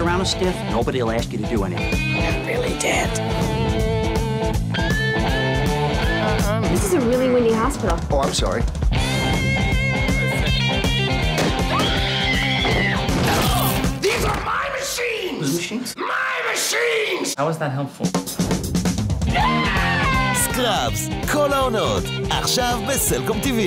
around a stiff, nobody will ask you to do anything. I Really, did. Uh-huh. This is a really windy hospital. Oh, I'm sorry. These are my machines! Those machines? My machines! How is that helpful? סקראבס, כל העונות, עכשיו בסלקום TV.